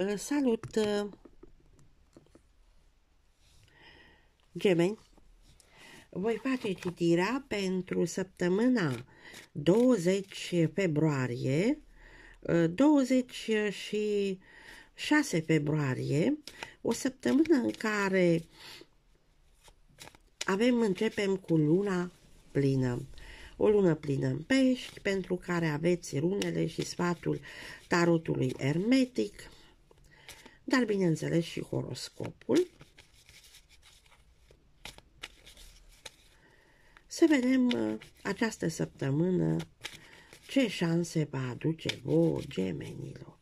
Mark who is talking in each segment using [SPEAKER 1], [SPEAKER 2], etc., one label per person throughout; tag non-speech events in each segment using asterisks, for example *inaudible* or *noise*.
[SPEAKER 1] Uh, salut, uh, gemeni! Voi face citirea pentru săptămâna 20 februarie, 26 uh, februarie, o săptămână în care avem, începem cu luna plină. O lună plină în pești, pentru care aveți runele și sfatul tarotului ermetic, dar bineînțeles și horoscopul. Să vedem uh, această săptămână ce șanse va aduce vouă gemenilor.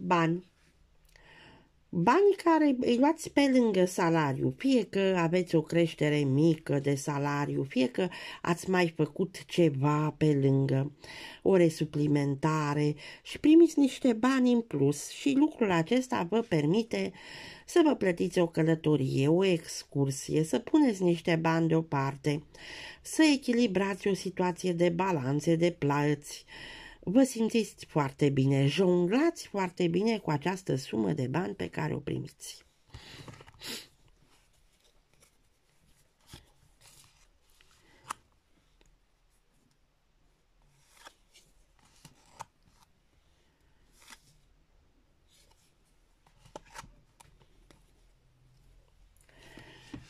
[SPEAKER 1] Bani. Bani care îi luați pe lângă salariu, fie că aveți o creștere mică de salariu, fie că ați mai făcut ceva pe lângă, ore suplimentare și primiți niște bani în plus și lucrul acesta vă permite să vă plătiți o călătorie, o excursie, să puneți niște bani deoparte, să echilibrați o situație de balanțe, de plăți, Vă simțiți foarte bine, jonglați foarte bine cu această sumă de bani pe care o primiți.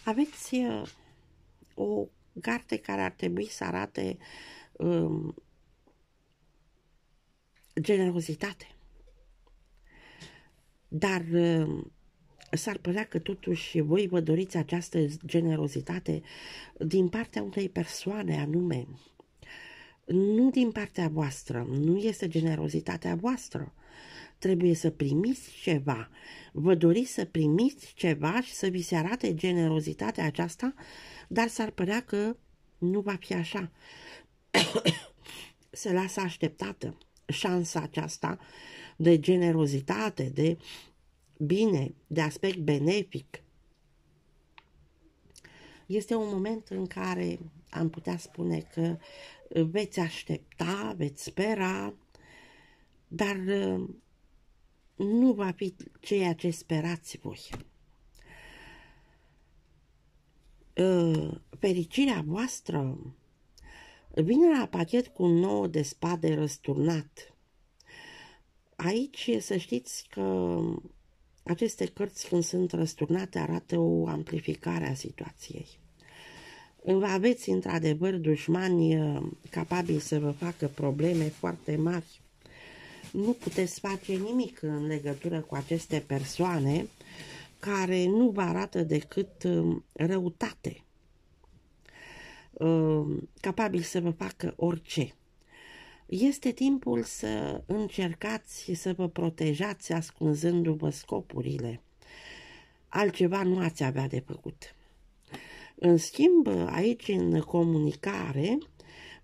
[SPEAKER 1] Aveți uh, o carte care ar trebui să arate um, generozitate. Dar uh, s-ar părea că totuși voi vă doriți această generozitate din partea unei persoane anume, nu din partea voastră, nu este generozitatea voastră. Trebuie să primiți ceva. Vă doriți să primiți ceva și să vi se arate generozitatea aceasta, dar s-ar părea că nu va fi așa. *coughs* se lasă așteptată șansa aceasta de generozitate, de bine, de aspect benefic. Este un moment în care am putea spune că veți aștepta, veți spera, dar uh, nu va fi ceea ce sperați voi. Uh, fericirea voastră Vine la pachet cu un nou de spade răsturnat. Aici să știți că aceste cărți când sunt răsturnate arată o amplificare a situației. Aveți într-adevăr dușmani uh, capabili să vă facă probleme foarte mari. Nu puteți face nimic în legătură cu aceste persoane care nu vă arată decât uh, răutate uh, capabil să vă facă orice. Este timpul să încercați să vă protejați ascunzându-vă scopurile. Altceva nu ați avea de făcut. În schimb, aici în comunicare,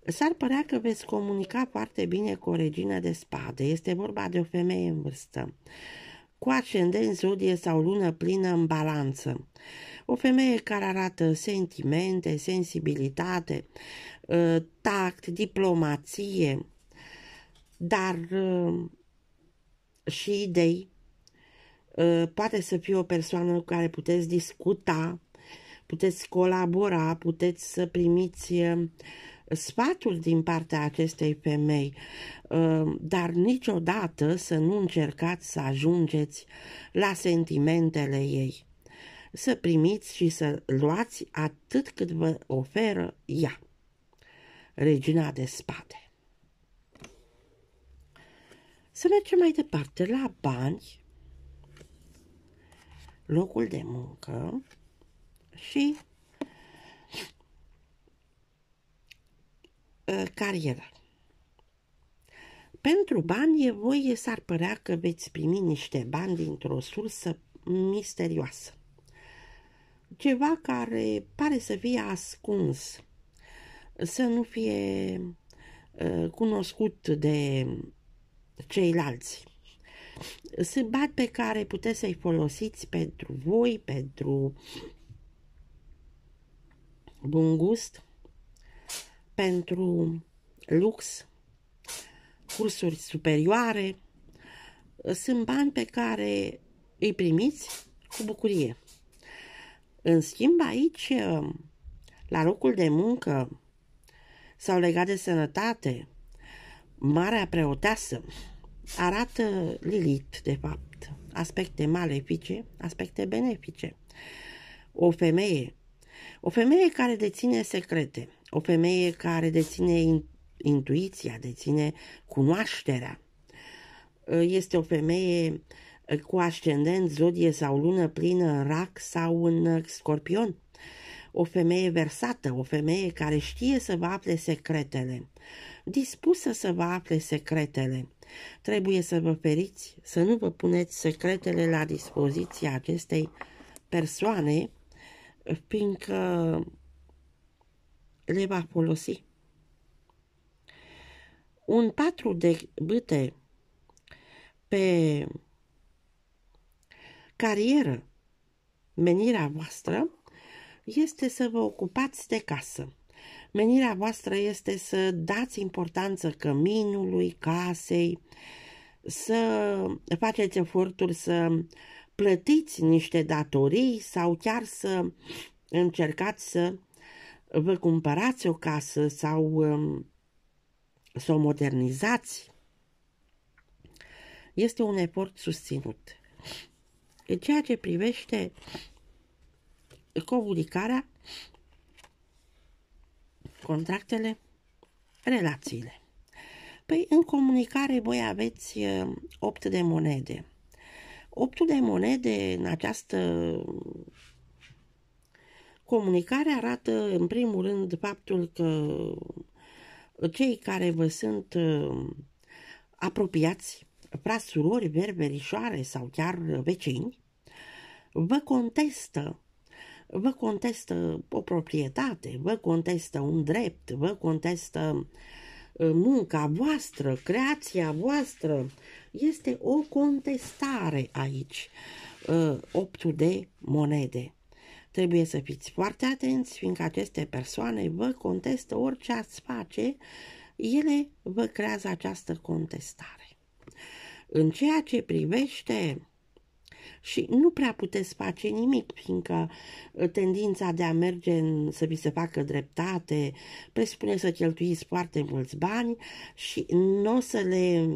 [SPEAKER 1] s-ar părea că veți comunica foarte bine cu o regină de spade. Este vorba de o femeie în vârstă, cu ascendent, zodie sau lună plină în balanță. O femeie care arată sentimente, sensibilitate, ă, tact, diplomație, dar ă, și idei. Ă, poate să fie o persoană cu care puteți discuta, puteți colabora, puteți să primiți sfatul din partea acestei femei, dar niciodată să nu încercați să ajungeți la sentimentele ei să primiți și să luați atât cât vă oferă ea, regina de spade. Să mergem mai departe la bani, locul de muncă și ă, cariera. Pentru bani, voi s-ar părea că veți primi niște bani dintr-o sursă misterioasă ceva care pare să fie ascuns, să nu fie uh, cunoscut de ceilalți. Sunt bani pe care puteți să-i folosiți pentru voi, pentru bun gust, pentru lux, cursuri superioare. Sunt bani pe care îi primiți cu bucurie. În schimb, aici, la locul de muncă sau legat de sănătate, Marea Preoteasă arată Lilith, de fapt, aspecte malefice, aspecte benefice. O femeie, o femeie care deține secrete, o femeie care deține intuiția, deține cunoașterea. Este o femeie cu ascendent, zodie sau lună plină în rac sau în scorpion. O femeie versată, o femeie care știe să vă afle secretele, dispusă să vă afle secretele. Trebuie să vă feriți, să nu vă puneți secretele la dispoziția acestei persoane, fiindcă le va folosi. Un patru de bâte pe carieră, menirea voastră este să vă ocupați de casă. Menirea voastră este să dați importanță căminului, casei, să faceți eforturi să plătiți niște datorii sau chiar să încercați să vă cumpărați o casă sau um, să o modernizați. Este un efort susținut. În ceea ce privește comunicarea, contractele, relațiile. Păi în comunicare voi aveți 8 uh, de monede. 8 de monede în această comunicare arată în primul rând faptul că cei care vă sunt uh, apropiați, frați, surori, verberișoare sau chiar vecini, vă contestă vă contestă o proprietate, vă contestă un drept, vă contestă uh, munca voastră, creația voastră. Este o contestare aici, uh, optul de monede. Trebuie să fiți foarte atenți, fiindcă aceste persoane vă contestă orice ați face, ele vă creează această contestare. În ceea ce privește și nu prea puteți face nimic, fiindcă ă, tendința de a merge în, să vi se facă dreptate presupune să cheltuiți foarte mulți bani și nu o să le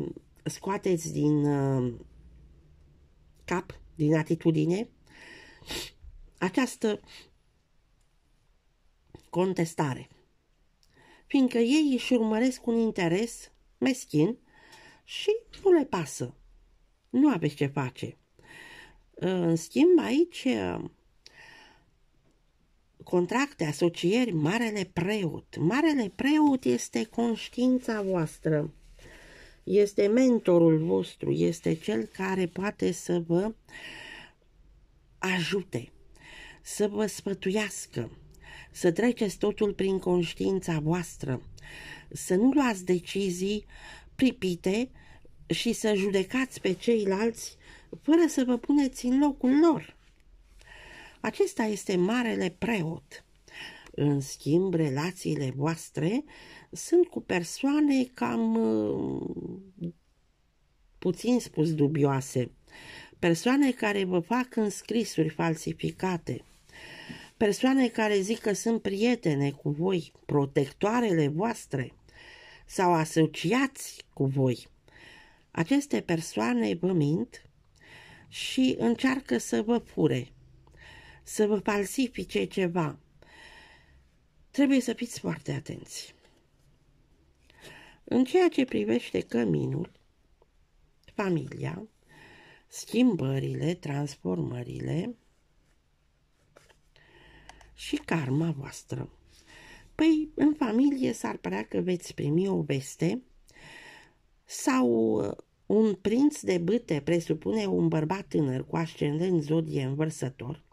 [SPEAKER 1] scoateți din uh, cap, din atitudine, această contestare. Fiindcă ei își urmăresc un interes meschin și nu le pasă. Nu aveți ce face. În schimb, aici contracte, asocieri, Marele Preot. Marele Preot este conștiința voastră, este mentorul vostru, este cel care poate să vă ajute, să vă sfătuiască, să treceți totul prin conștiința voastră, să nu luați decizii pripite și să judecați pe ceilalți fără să vă puneți în locul lor. Acesta este marele preot. În schimb, relațiile voastre sunt cu persoane cam uh, puțin spus dubioase, persoane care vă fac înscrisuri falsificate, persoane care zic că sunt prietene cu voi, protectoarele voastre sau asociați cu voi. Aceste persoane vă mint și încearcă să vă fure, să vă falsifice ceva. Trebuie să fiți foarte atenți. În ceea ce privește căminul, familia, schimbările, transformările și karma voastră. Păi, în familie s-ar părea că veți primi o veste sau un prinț de bâte presupune un bărbat tânăr cu ascendent zodie învărsător,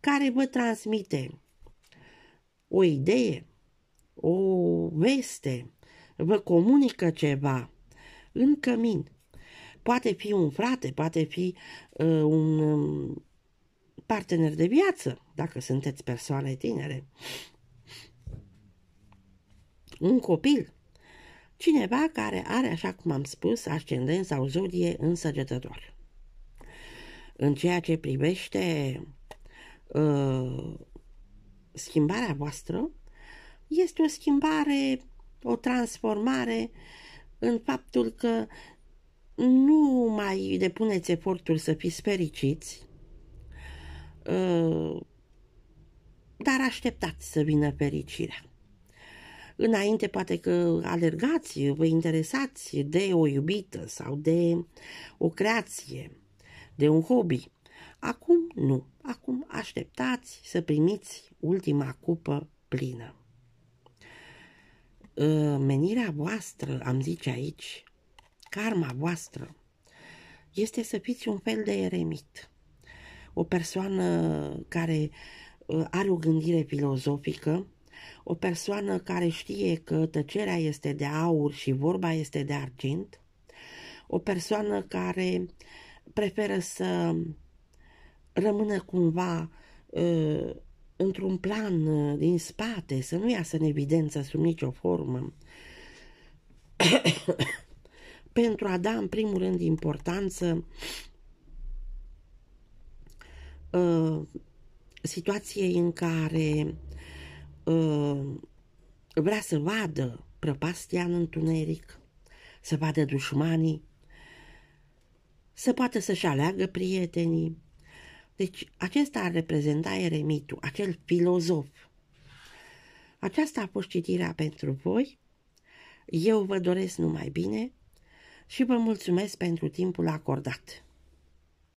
[SPEAKER 1] care vă transmite o idee, o veste, vă comunică ceva în cămin. Poate fi un frate, poate fi uh, un um, partener de viață, dacă sunteți persoane tinere. Un copil. Cineva care are, așa cum am spus, ascendent sau zodie însăgetător. În ceea ce privește uh, schimbarea voastră, este o schimbare, o transformare în faptul că nu mai depuneți efortul să fiți fericiți, uh, dar așteptați să vină fericirea. Înainte poate că alergați, vă interesați de o iubită sau de o creație, de un hobby. Acum nu. Acum așteptați să primiți ultima cupă plină. Ă, menirea voastră, am zice aici, karma voastră, este să fiți un fel de eremit. O persoană care ă, are o gândire filozofică, o persoană care știe că tăcerea este de aur și vorba este de argint, o persoană care preferă să rămână cumva uh, într-un plan uh, din spate, să nu iasă în evidență sub nicio formă, *coughs* pentru a da în primul rând importanță uh, situației în care uh, vrea să vadă prăpastia în întuneric, să vadă dușmanii, să poată să-și aleagă prietenii. Deci acesta ar reprezenta eremitul, acel filozof. Aceasta a fost citirea pentru voi. Eu vă doresc numai bine și vă mulțumesc pentru timpul acordat.